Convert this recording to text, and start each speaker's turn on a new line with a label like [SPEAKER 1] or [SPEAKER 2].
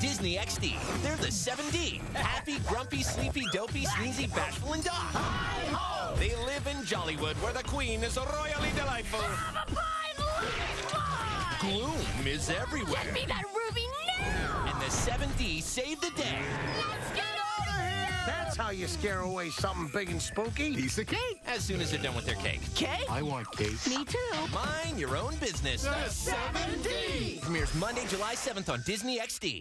[SPEAKER 1] Disney XD. They're the 7D. Happy, grumpy, sleepy, dopey, sneezy, bashful, and doc. They live in Jollywood, where the queen is royally delightful. Gloom is everywhere.
[SPEAKER 2] Get me that Ruby now!
[SPEAKER 1] And the 7D save the day.
[SPEAKER 2] Let's get out of here!
[SPEAKER 3] That's how you scare away something big and spooky.
[SPEAKER 4] Piece of cake.
[SPEAKER 1] As soon as they're done with their cake. Cake?
[SPEAKER 4] I want cake.
[SPEAKER 2] Me too.
[SPEAKER 1] Mind your own business.
[SPEAKER 4] The 7D.
[SPEAKER 1] Premieres Monday, July 7th on Disney XD.